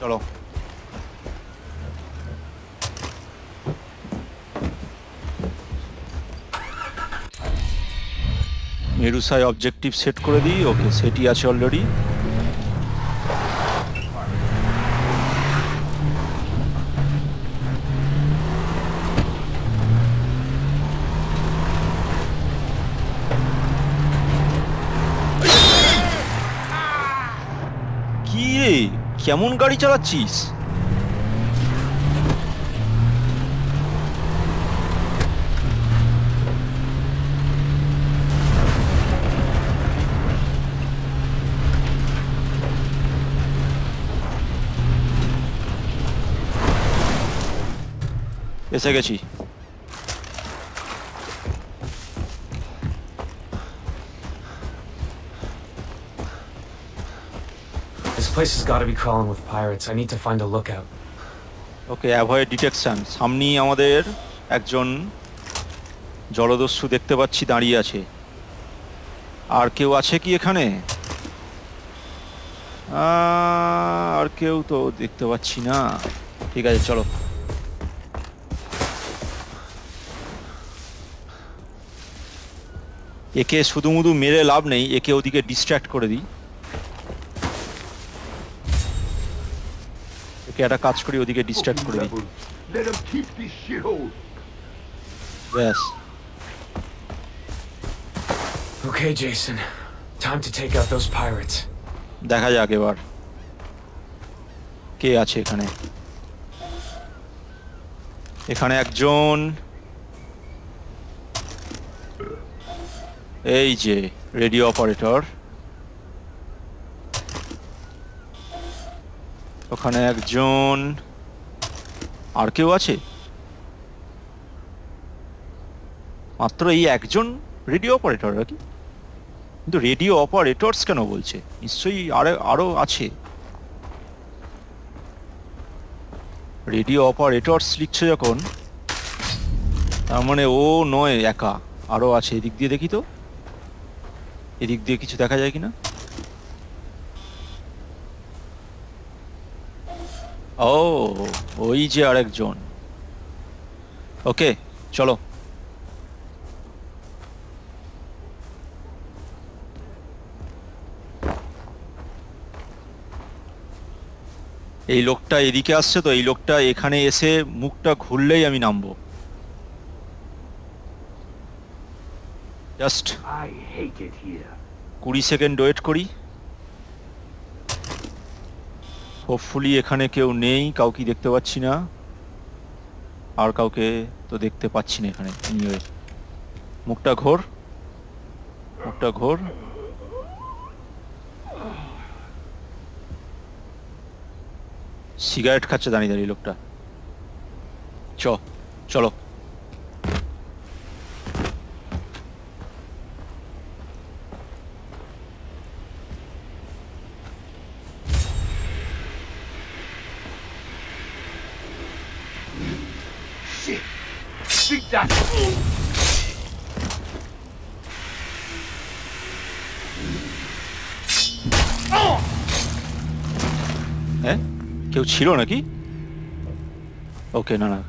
চলো মেরুসাই objective set করে দিই ওকে সেটি আছে অলরেডি কি রে কেমন গাড়ি চালাচ্ছিস? এসে গেছি। Place has got to be crawling with pirates. I need to find a lookout. Okay avoid detection সামনেই আমাদের একজন জলদস্যু দেখতে পাচ্ছি দাঁড়িয়ে আছে। আর কেউ আছে কি এখানে? আর কেউ তো দেখতে পাচ্ছি না। ঠিক আছে, চলো। একে শুধু মুধু মেরে লাভ নেই, একে ওদিকে ডিস্ট্র্যাক্ট করে দিই। একে একটা কাজ করি ওদিকে ডিস্ট্র্যাক্ট করে দিই. ব্যাস Okay, Jason. Time to take out those pirates. দেখা যাক এবার কে আছে এখানে এখানে একজন এই যে রেডিও অপারেটর ওখানে একজন আর কেউ আছে? মাত্র এই একজন রেডিও অপারেটর আর কি কিন্তু রেডিও অপারেটরস কেন বলছে? নিশ্চয়ই আরও আরও আছে। রেডিও অপারেটরস লিখছে যখন, তার মানে ও নয় একা, আরও আছে। এদিক দিয়ে দেখি তো। এদিক দিয়ে কিছু দেখা যায় কিনা? ও ওই যে আরেকজন। ওকে চলো। এই লোকটা এদিকে আসছে তো এই লোকটা এখানে এসে মুখটা ঘুরলেই আমি নামবো। জাস্ট. কুড়ি সেকেন্ড ওয়েট করি। হোপফুলি এখানে কেউ নেই কাউকে দেখতে পাচ্ছি না। আর কাউকে তো দেখতে পাচ্ছি না এখানে মুখটা ঘোর মুখটা ঘোর। সিগারেট খাচ্ছে দাঁড়িয়ে দাঁড়িয়ে লোকটা। চ, চলো। ছিল নাকি? ওকে না না।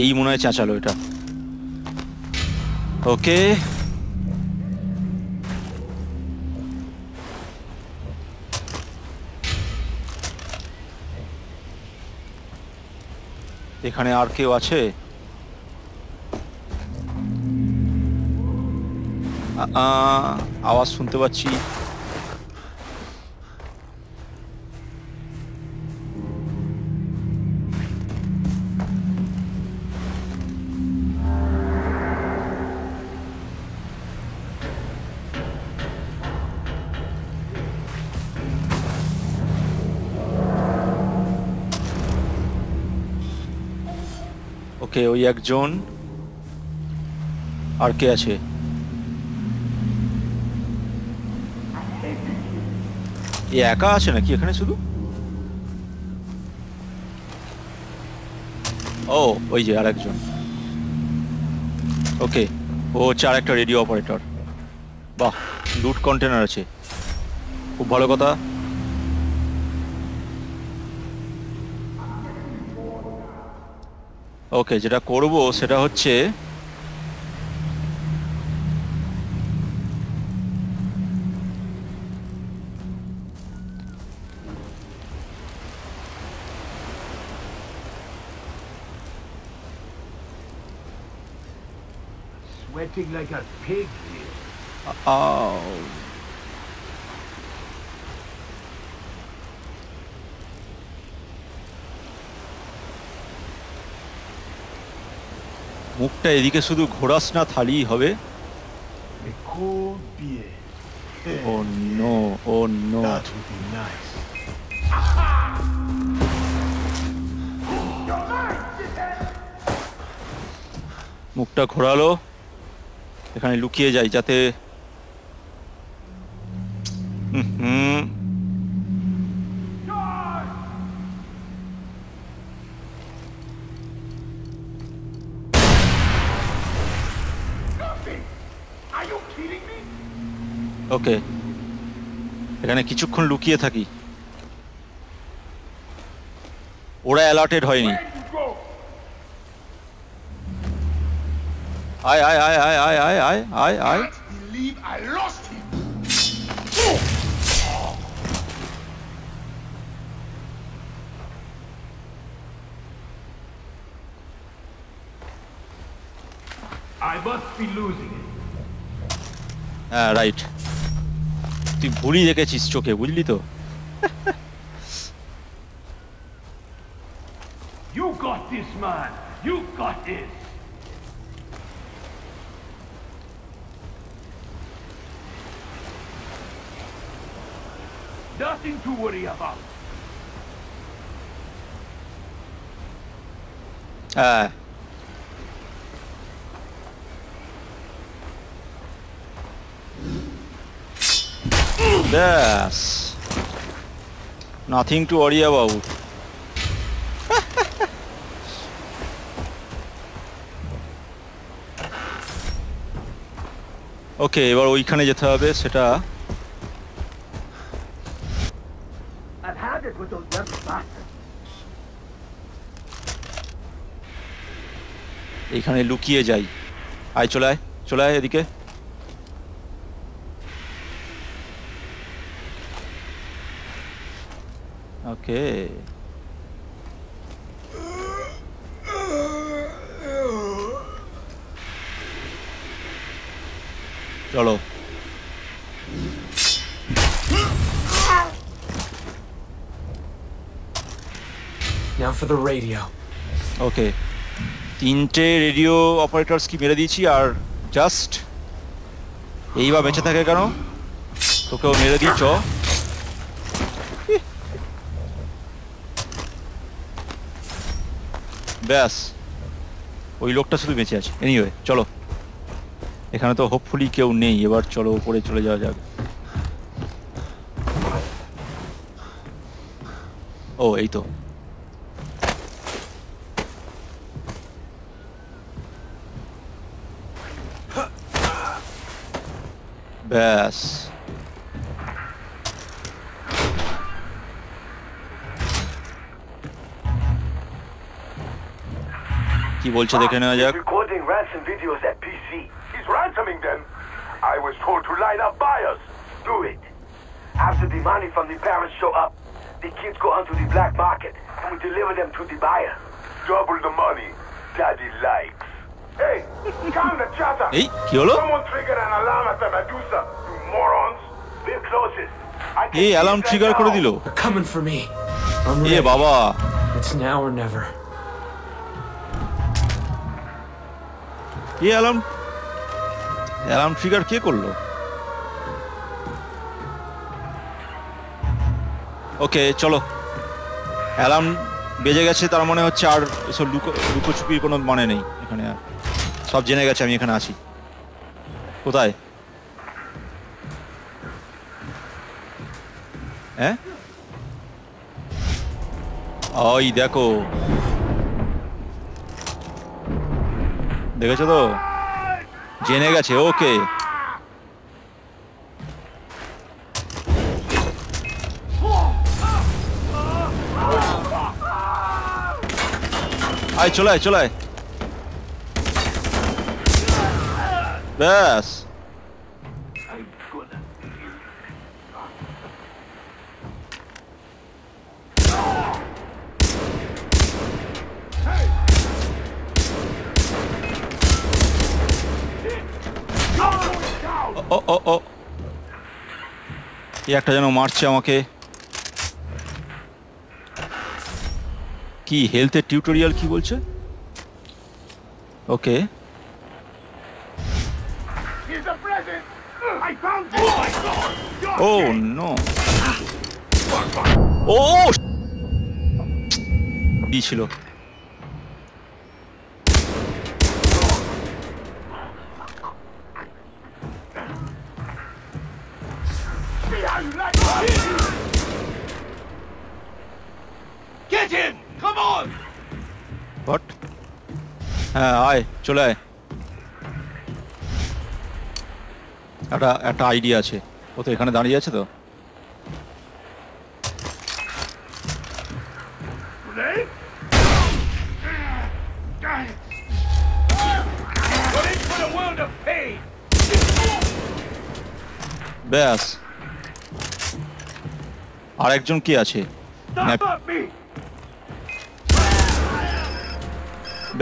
এই মনে হয় চাঁচালো এটা। ওকে এখানে আর কেউ আছে? আওয়াজ শুনতে পাচ্ছি। ওকে ওই একজন? আর কে আছে? একা আছে নাকি এখানে শুধু? ও, ওই যে আর একজন ওকে, ও হচ্ছে আর একটা রেডিও অপারেটর। বাহ, লুট কন্টেনার আছে। খুব ভালো কথা। ওকে যেটা করব সেটা হচ্ছে Sweating like a pig here. আও মুখটা এদিকে শুধু ঘোরাস না থালিই হবে. Oh no oh no. মুখটা ঘোরালো এখানে লুকিয়ে যাই যাতে এখানে কিছুক্ষণ লুকিয়ে থাকি ওরা অ্যালার্টেড হয়নি? আয় আয় আয় আয় আয় আয় আয় আয় আয় I lost him. I must be losing it. হ্যাঁ রাইট তুই ভুলই দেখেছিস চোখে বুঝলি তো You got this, man. You got this. Nothing to worry about. হ্যাঁ ব্যাস। Nothing to worry about okay এবার ওইখানে যেতে হবে সেটা. এইখানে লুকিয়ে যাই। আয় চলে আয় চলে আয় এদিকে। ওকে। চলো। Now for the radio. ওকে। তিনটে রেডিও অপারেটরস কি মেরে দিয়েছি? আর জাস্ট এইবার বেঁচে থাকে কেন? তোকেও মেরে দিই চ ইহ। ব্যাস। ওই লোকটা শুধু বেঁচে আছে। এনিওয়ে চলো। এখানে তো হোপফুলি কেউ নেই। এবার চলো, উপরে চলে যাওয়া যাক। ও, এই তো। ব্যাস। বলছে দেখে নেওয়া যাক He's recording ransom videos at PC. He's ransoming them. I was told to line up buyers. Do it. After the money from the parents show up, the kids go onto the black market and we deliver them to the buyer. Double the money Daddy likes. Hey, calm the chatter. এই কি হলো Someone triggered an alarm at the Medusa, you morons. We're closest. I can এই see alarm it trigger right করে now. দিল They're coming for me. I'm A ready. বাবা It's now or never. A alarm alarm trigger কে করল? Okay, চলো। Alarm বেজে গেছে, তার মনে হচ্ছে আর এসব লুকো, লুকোচুপির কোনো মানে নেই এখানে আর। সব জেনে গেছে, আমি এখানে আছি। কোথায়? হ্যাঁ? ওই দেখো। Degúche todo. Diene gacho, ok. Ay, chulé. একটা যেন মারছে আমাকে। কি হেলথের টিউটোরিয়াল কি বলছে? ওকে! ও নো ও ছিল? আয় চলে আয়। একটা একটা আইডিয়া আছে। ও তো এখানে দাঁড়িয়ে আছে তো! ব্যাস। আর একজন কে আছে?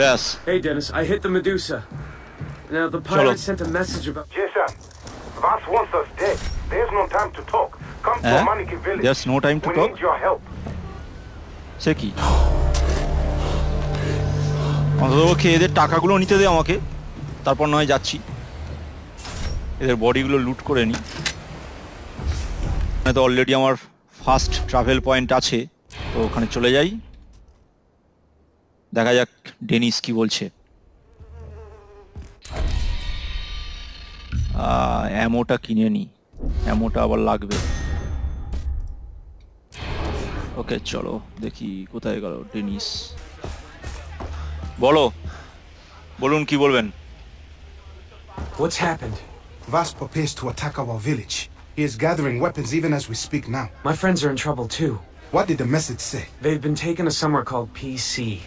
ব্যাস Hey, Dennis, I hit the Medusa. Now, the pirates sent a message about. Jason, Voss wants us dead. There's no time to talk. Come to Eh? Amaniki village. There's no time to we talk? We need your help. সে কি অন্ততপক্ষে এদের টাকাগুলো নিতে দে আমাকে তারপর নয় যাচ্ছি এদের বডিগুলো লুট করে নিই তো অলরেডি আমার ফার্স্ট ট্রাভেল পয়েন্ট আছে তো ওখানে চলে যাই দেখা যাক ডেনিস কি বলছে অ্যামোটা কিনে নি অ্যামোটা আবার লাগবে ওকে চলো দেখি কোথায় গেল ডেনিস বলো বলুন কি বলবেন What's happened? Vas prepares to attack our village. He is gathering weapons even as we speak now. My friends are in trouble too. What did the message say? They've been taken to somewhere called PC.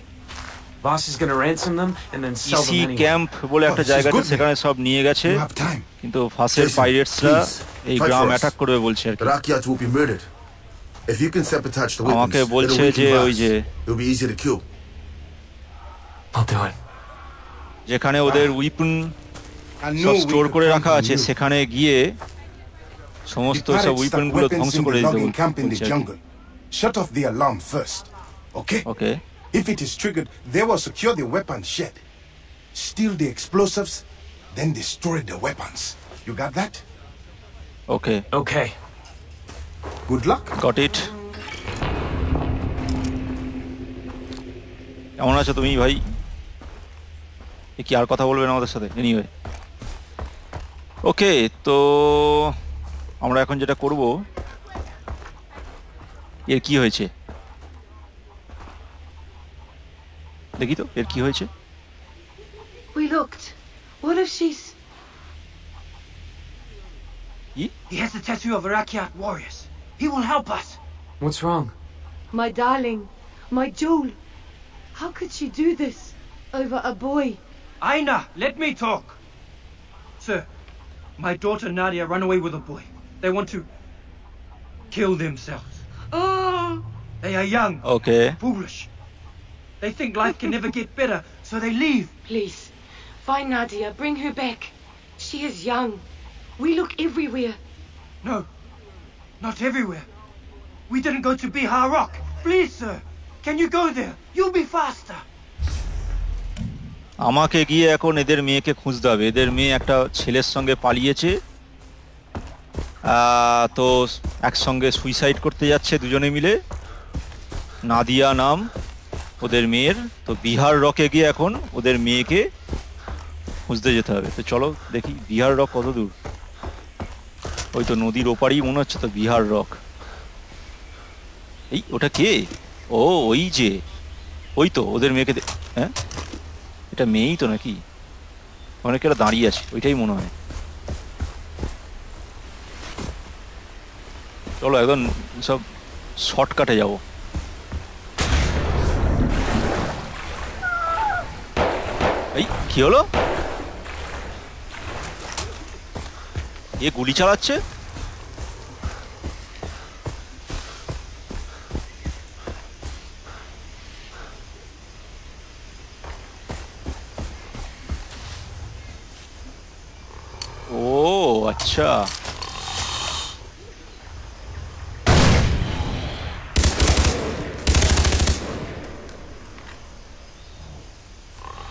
যেখানে ওদের weapon সব store করে রাখা আছে সেখানে গিয়ে সমস্ত সব উইপনগুলো ধ্বংস করে দিতে okay If it is triggered, they will secure the weapon shed. Steal the explosives, then destroy the weapons. You got that? Okay Okay. Good luck. Got it কেমন আছো তুমি ভাই এ কি আর কথা বলবেন আমাদের সাথে এনিওয়ে ওকে তো আমরা এখন যেটা করব এর কি হয়েছে দেখি তো এর কি হয়েছে We looked. What if she's. কি He has the tattoo of Arakiat warriors. He will help us. What's wrong? My darling. My jewel. How could she do this? Over a boy. Aina, let me talk. Sir, my daughter Nadia ran away with a boy. They want to kill themselves. Oh! They are young, okay foolish. They think life can never get better, so they leave. Please. Find Nadia. Bring her back. She is young. We look everywhere. No, not everywhere. We didn't go to Bihar Rock. Please, sir, can you go there? You'll be faster. আমাকে গিয়ে এখন এদের মেয়েকে খুঁজতে হবে এদের মেয়ে একটা ছেলের সঙ্গে পালিয়েছে আহ, তো একসঙ্গে সুইসাইড করতে যাচ্ছে দুজনে মিলে নাদিয়া নাম ওদের মেয়ের, তো বিহার রকে গিয়ে এখন ওদের মেয়েকে খুঁজতে যেতে হবে। তো চলো দেখি, বিহার রক কত দূর? ওই তো নদীর ওপারেই মনে হচ্ছে তো বিহার রক। এই, ওটা কে? ও, ওই যে। ওই তো, ওদের মেয়েকে হ্যাঁ? এটা মেয়েই তো নাকি? অনেকেরা দাঁড়িয়ে আছে, ওইটাই মনে হয়। চলো একদম সব শর্টকাটে যাব এই কি হলো এ গুলি চালাচ্ছে ও আচ্ছা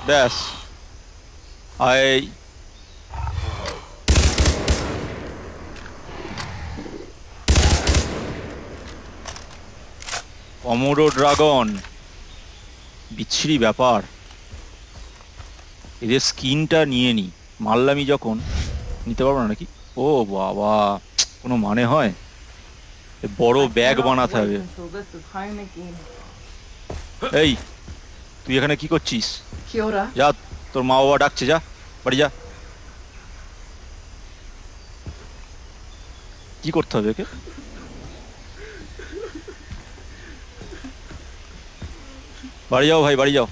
ব্যাস আই অমরো ড্রাগন বিচ্ছিরি ব্যাপার। এদের স্কিনটা নিয়ে নি। মারলামি যখন নিতে পারব না নাকি? ও বাবা কোনো মানে হয়? বড় ব্যাগ বানাতে হবে. এই তুই এখানে কি করছিস. যা তোর মা বাবা ডাকছে, যা, বাড়ি যা। কি করতে হবে একে বাড়ি যাও ভাই, বাড়ি যাও।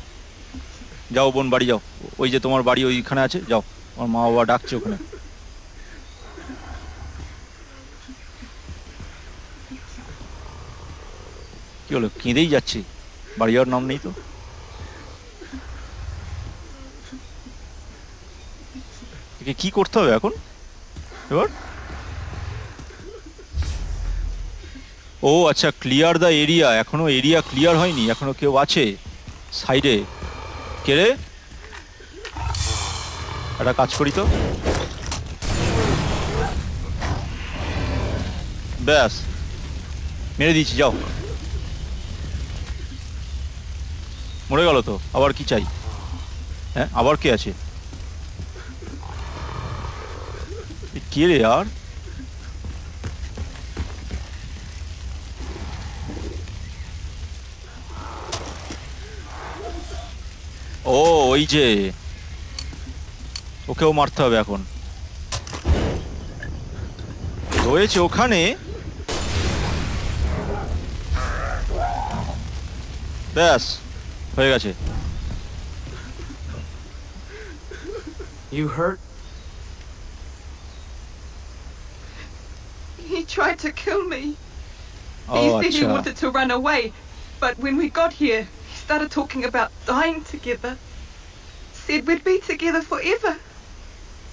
যাও বোন, বাড়ি যাও। ওই যে তোমার বাড়ি ওইখানে আছে, যাও। আমার মা বাবা ডাকছে ওখানে। কি হলো, কেঁদেই যাচ্ছে? বাড়ি যাওয়ার নাম নেই তো? একে কি করতে হবে এখন? এবার? ও আচ্ছা ক্লিয়ার দ্য এরিয়া এখনও এরিয়া ক্লিয়ার হয়নি, এখনও কেউ আছে সাইডে কে রে? একটা কাজ করি তো। ব্যাস, মেরে দিয়েছি, যাও। মরে গেল তো, আবার কি চাই? হ্যাঁ আবার কে আছে? রে আর? ও, ওই যে। ওকেও মারতে হবে এখন। রয়েছে ওখানে। ব্যাস, হয়ে গেছে। You hurt? tried to kill me. Oh, he said he wanted to run away, but when we got here, he started talking about dying together. Said we'd be together forever.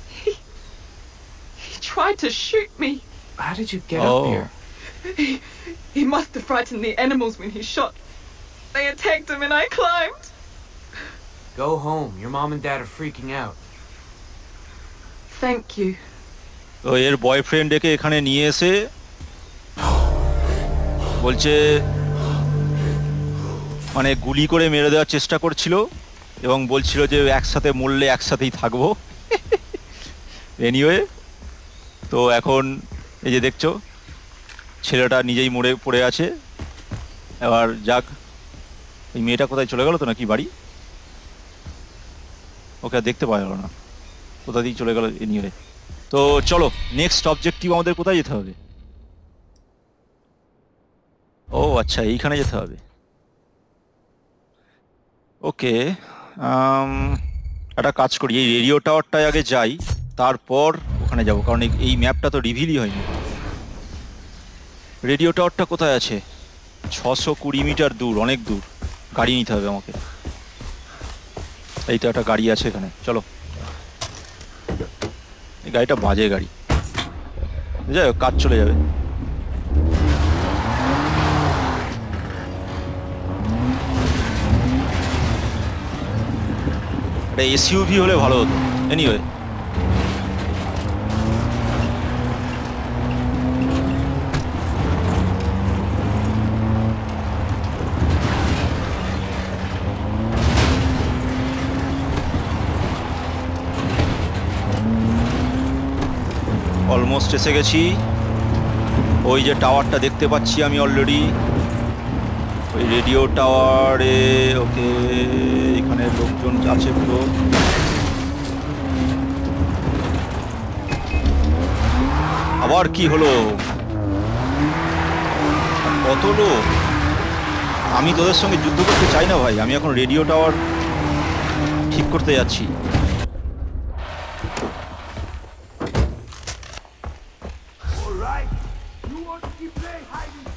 He, he tried to shoot me. How did you get oh. up here? He, he must have frightened the animals when he shot. They attacked him and I climbed. Go home. Your mom and dad are freaking out. Thank you. তো এর boyfriend একে এখানে নিয়ে এসে বলছে মানে গুলি করে মেরে দেওয়ার চেষ্টা করছিল এবং বলছিল যে একসাথে মরলে একসাথেই থাকব। এনিওয়ে তো এখন এই যে দেখছ, ছেলেটা নিজেই মরে পড়ে আছে। এবার যাক, এই মেয়েটা কোথায় চলে গেল তো নাকি বাড়ি? ওকে দেখতে পাওয়া গেল না। কোথা দিয়ে চলে গেল এনিওয়ে তো চলো নেক্সট অবজেক্টিভ আমাদের কোথায় যেতে হবে? ও আচ্ছা এইখানে যেতে হবে। ওকে একটা কাজ করি, এই রেডিও টাওয়ারটায় আগে যাই, তারপর ওখানে যাব, কারণ এই- ম্যাপটা তো রিভিলই হয়নি। রেডিও টাওয়ারটা কোথায় আছে? ছশো কুড়ি মিটার দূর, অনেক দূর। গাড়ি নিতে হবে আমাকে। এই তো একটা গাড়ি আছে এখানে, চলো। গাড়িটা বাজে গাড়ি। যাই হোক কাজ চলে যাবে। একটা এসইউভি হলে ভালো হতো। এনিওয়ে অলমোস্ট এসে গেছি। ওই যে টাওয়ারটা দেখতে পাচ্ছি আমি অলরেডি ওই রেডিও টাওয়ারে ওকে, এখানে লোকজন আছে পুরো। আবার কি হলো? কত লোক? আমি তোদের সঙ্গে যুদ্ধ করতে চাই না ভাই, আমি এখন রেডিও টাওয়ার ঠিক করতে যাচ্ছি।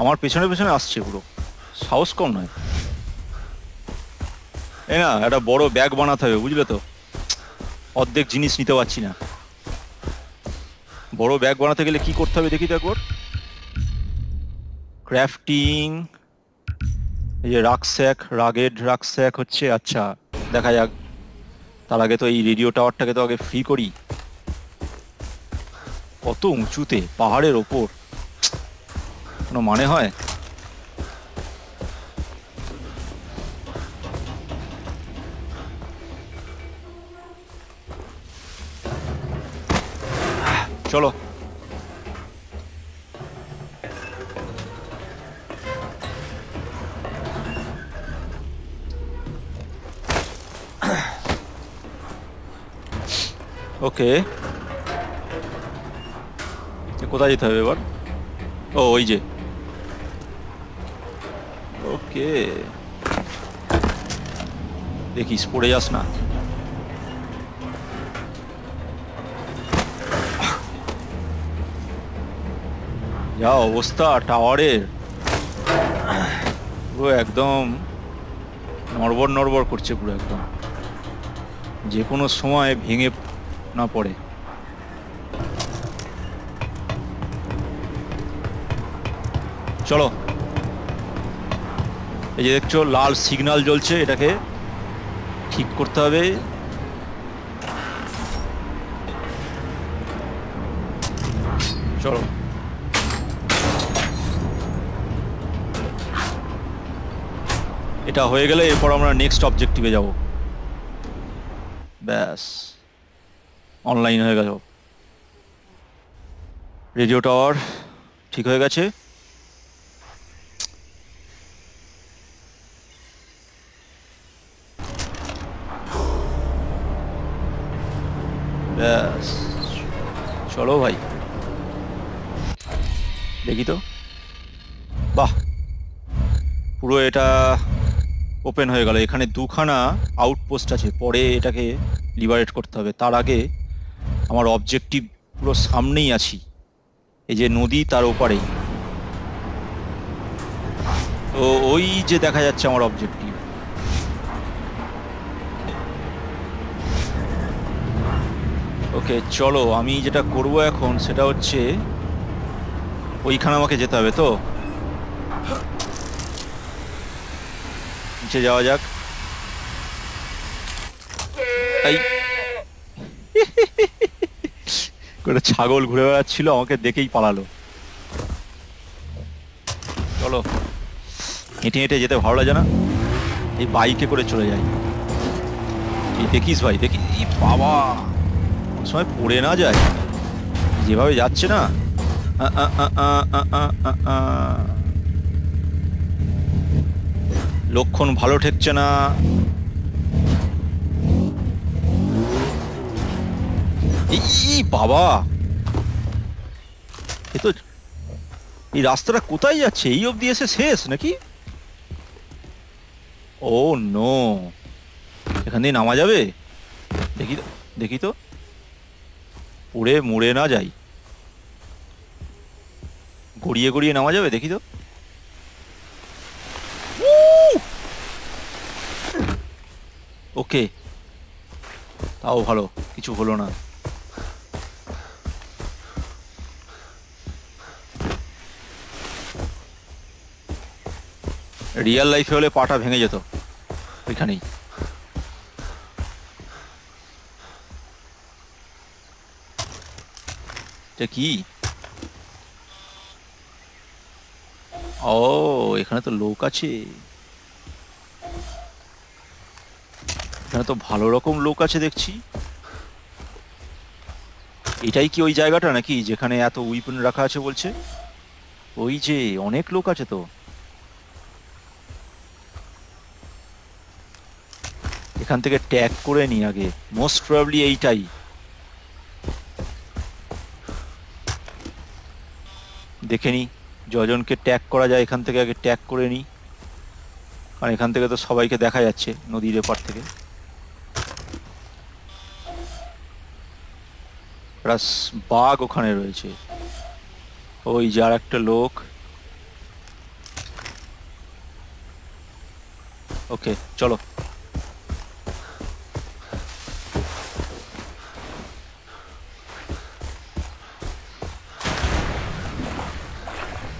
আমার পেছনে পেছনে আসছে পুরো। সাহস কম নয়। এই না, একটা বড় ব্যাগ বানাতে হবে, বুঝলে তো? অর্ধেক জিনিস নিতে পারছি না। বড় ব্যাগ বানাতে গেলে কি করতে হবে দেখি তো একবার। ক্রাফটিং এই যে রাকস্যাক রাগেড রাকস্যাক হচ্ছে আচ্ছা দেখা যাক। তার আগে তো এই রেডিও টাওয়ারটাকে তো আগে ফ্রি করি। কত উঁচুতে, পাহাড়ের ওপর। কোনো মানে হয়? চলো। ওকে। কোথায় যেতে হবে এবার? ও ওই যে। ওকে দেখিস, পড়ে যাস না। যা অবস্থা, টাওয়ারের। পুরো একদম নড়বড় নড়বড় করছে পুরো একদম। যে কোনো সময় ভেঙে না পড়ে। চলো। এই যে দেখছ, লাল সিগন্যাল জ্বলছে, এটাকে ঠিক করতে হবে। চলো। এটা হয়ে গেলে এরপর আমরা নেক্সট অবজেক্টিভে যাব। ব্যাস অনলাইন হয়ে গেল। রেডিও টাওয়ার ঠিক হয়ে গেছে। ওপেন হয়ে গেল। এখানে দুখানা আউটপোস্ট আছে। পরে এটাকে লিবারেট করতে হবে। তার আগে আমার অবজেক্টিভ পুরো সামনেই আছি। এই যে নদী, তার ওপারেই। তো ওই যে দেখা যাচ্ছে আমার অবজেক্টিভ ওকে, চলো। আমি যেটা করব এখন সেটা হচ্ছে ওইখানে আমাকে যেতে হবে তো? নিচে যাওয়া যাক। করে ছাগল ঘুরে বেড়াচ্ছিল আমাকে দেখেই পালালো। চলো হেঁটে হেঁটে যেতে ভালো লাগে না। এই বাইকে করে চলে যাই। এই দেখিস ভাই দেখি বাবা সময় পড়ে না যায়। যেভাবে যাচ্ছে না। আ, আ, আ, আ, আ, আ। লক্ষণ ভালো ঠেকছে না। বাবা। এ তো, এই রাস্তাটা কোথায় যাচ্ছে? এই অবধি এসে শেষ নাকি? Oh, no. এখান দিয়ে নামা যাবে? দেখি দেখি তো। উড়ে মুড়ে না যাই। গড়িয়ে গড়িয়ে নামা যাবে? দেখি তো। ওকে। তাও ভালো, কিছু হলো না। রিয়েল লাইফে হলে পাটা ভেঙে যেত। ওইখানেই কি? ও, এখানে তো লোক আছে। এখানে তো ভালো রকম লোক আছে দেখছি। এটাই কি ওই জায়গাটা নাকি যেখানে এত উইপন রাখা আছে বলছে? ওই যে অনেক লোক আছে তো। এখান থেকে ট্যাগ করে নি আগে। মোস্ট প্রবাবলি এইটাই। দেখে নি যজনকে ট্যাগ করা যায় এখান থেকে আগে ট্যাগ করে নি কারণ এখান থেকে তো সবাইকে দেখা যাচ্ছে নদীর এপার থেকে। প্লাস বাঘ ওখানে রয়েছে। ওই যার একটা লোক। ওকে চলো।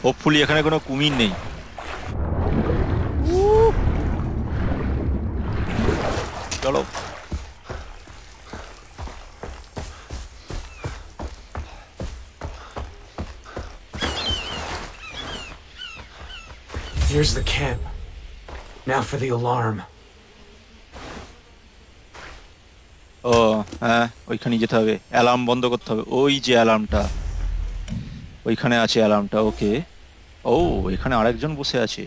হোপফুলি এখানে কোনো কুমির নেই। চলো। Here's the camp. Now for the alarm. ও হ্যাঁ ওইখানে যেতে হবে। অ্যালার্ম বন্ধ করতে হবে। ওই যে অ্যালার্মটা ওইখানে আছে অ্যালার্মটা ওকে। ও, এখানে আরেকজন বসে আছে।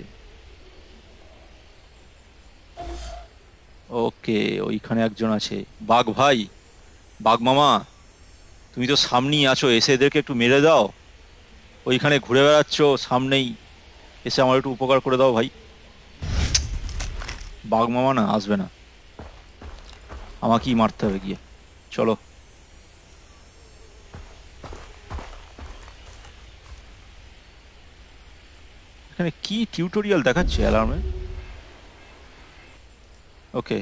ওকে, ওইখানে একজন আছে। বাঘ ভাই, বাঘ মামা, তুমি তো সামনেই আছো, এসে এদেরকে একটু মেরে দাও। ওইখানে ঘুরে বেড়াচ্ছ, সামনেই। এসে আমার একটু উপকার করে দাও ভাই। বাঘ মামা না, আসবে না। আমাকেই মারতে হবে গিয়ে। চলো। এখানে কি টিউটোরিয়াল দেখাচ্ছে অ্যালার্মে ওকে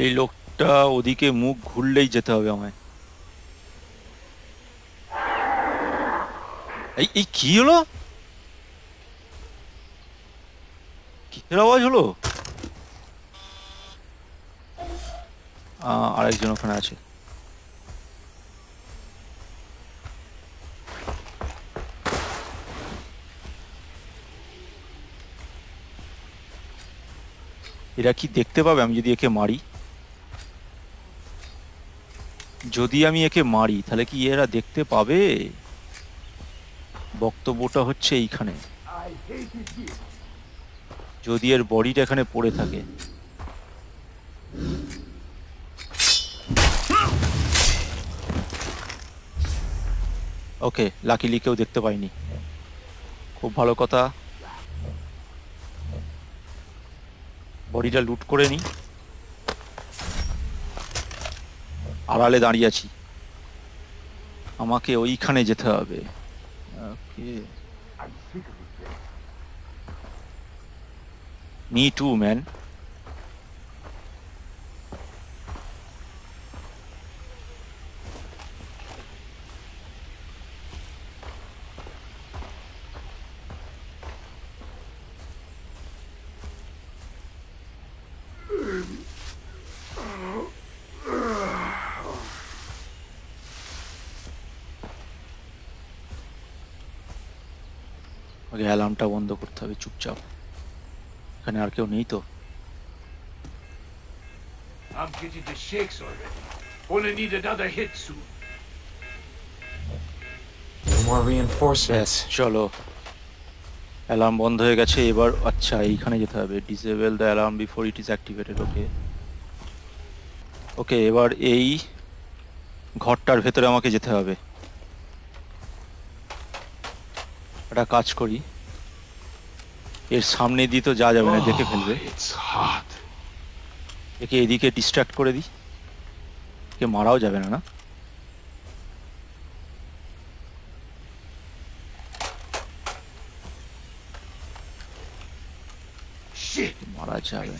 এই লোকটা ওদিকে মুখ ঘুরলেই যেতে হবে আমায়। এই এই কি হলো? কিসের আওয়াজ হলো? আরেকজন ওখানে আছে। এরা কি দেখতে পাবে? আমি যদি একে মারি। যদি আমি একে মারি, তাহলে কি এরা দেখতে পাবে? বক্তব্যটা হচ্ছে এইখানে। যদি এর বডিটা এখানে পড়ে থাকে। ওকে লাকিলি কেউ দেখতে পাইনি। খুব ভালো কথা। বডিটা লুট করে নি। আড়ালে দাঁড়িয়ে আছি। আমাকে ওইখানে যেতে হবে। মি টু ম্যান আগে অ্যালার্মটা বন্ধ করতে হবে চুপচাপ এখানে আর কেউ নেই তো I'm getting the shakes already. Gonna need another hit soon. No more ব্যাস reinforcements. চলো অ্যালার্ম বন্ধ হয়ে গেছে এবার আচ্ছা এইখানে যেতে হবে disable the alarm before it is activated okay okay এবার এই ঘরটার ভেতরে আমাকে যেতে হবে একটা কাজ করি। এর সামনে দিয়ে তো যা যাবে না দেখে ফেলবে। একে এদিকে ডিস্ট্রাক্ট করে দিই। একে মারাও যাবে না না? Shit. মারা I যাবে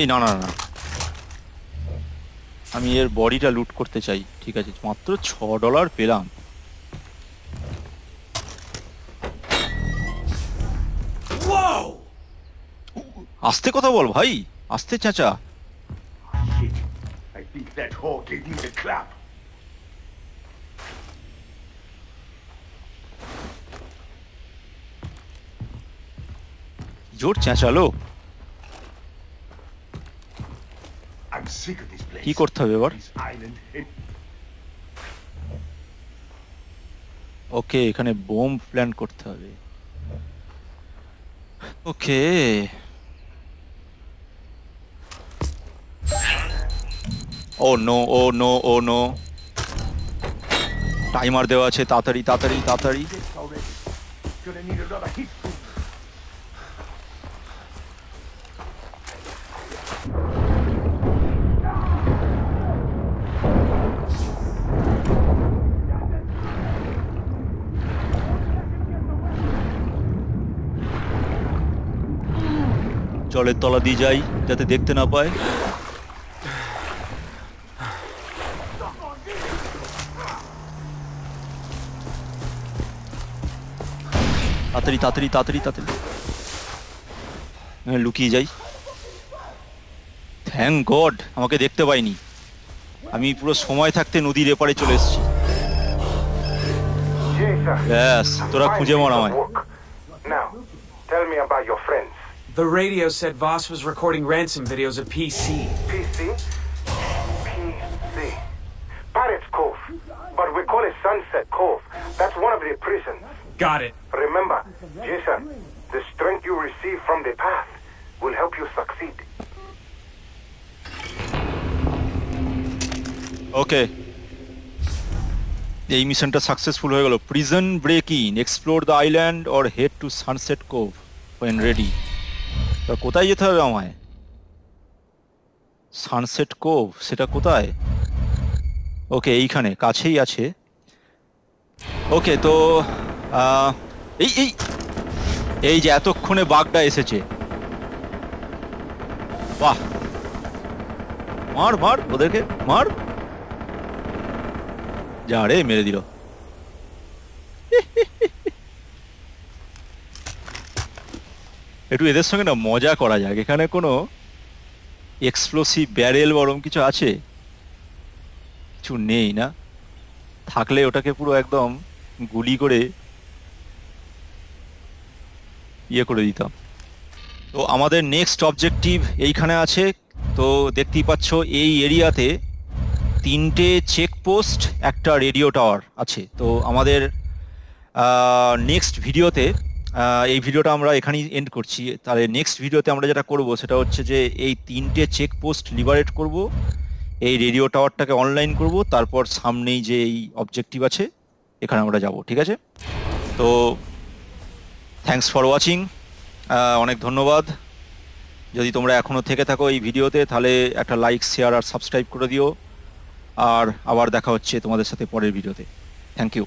এই না না না। আমি এর বডিটা লুট করতে চাই ঠিক আছে? মাত্র ছ ডলার পেলাম। আস্তে কথা বল ভাই আস্তে চাচা। Shit. I think that whore gave me the clap. জোর চেঁচালো I'm sick of this place. কি করতে হবে এবার. ওকে, এখানে বোম প্ল্যান করতে হবে। Okay. Oh no oh no oh no. Timer দেওয়া আছে, তাড়াতাড়ি তাড়াতাড়ি তাড়াতাড়ি। জলের তলা দিয়ে যাই যাতে দেখতে না পায়। তাড়াতাড়ি তাড়াতাড়ি তাড়াতাড়ি তাড়াতাড়ি। লুকিয়ে যাই। থ্যাংক গড আমাকে দেখতে পাইনি। আমি পুরো সময় থাকতে নদীর এপারে চলে এসেছি। ব্যাস তোরা খুঁজে মর আমায়। Now, tell me about your. The radio said Voss was recording ransom videos of PC. PC? PC. Pirates Cove. But we call it Sunset Cove. That's one of the prisons. Got it. Remember, Jason, the strength you receive from the path will help you succeed. ওকে এই মিশনটা successful হয়ে গেল prison break in explore the island or head to sunset cove when ready তা কোথায় যেতে হবে আমায়? Sunset CoV সেটা কোথায়? ওকে এইখানে, কাছেই আছে। ওকে তো এই এই এই যে এতক্ষণে বাঘটা এসেছে। বাহ! মার মার, ওদেরকে মার। যা রে, মেরে দিল। একটু এদের সঙ্গে না মজা করা যাক। এখানে কোনো এক্সপ্লোসিভ ব্যারেল বরম কিছু আছে? কিছু নেই না? থাকলে ওটাকে পুরো একদম গুলি করে ইয়ে করে দিতাম। তো আমাদের নেক্সট অবজেক্টিভ এইখানে আছে। তো দেখতেই পাচ্ছ, এই এরিয়াতে তিনটে চেকপোস্ট একটা রেডিও টাওয়ার আছে। তো আমাদের নেক্সট ভিডিওতে এই ভিডিওটা আমরা এখানেই এন্ড করছি। তাহলে নেক্সট ভিডিওতে আমরা যেটা করব, সেটা হচ্ছে যে এই তিনটে চেক পোস্ট লিবারেট করব, এই রেডিও টাওয়ারটাকে অনলাইন করব, তারপর সামনেই যে এই অবজেক্টিভ আছে, এখানে আমরা যাব, ঠিক আছে? তো থ্যাঙ্কস ফর ওয়াচিং অনেক ধন্যবাদ। যদি তোমরা এখনও থেকে থাকো এই ভিডিওতে, তাহলে একটা লাইক শেয়ার আর সাবস্ক্রাইব করে দিও। আর আবার দেখা হচ্ছে তোমাদের সাথে পরের ভিডিওতে। Thank you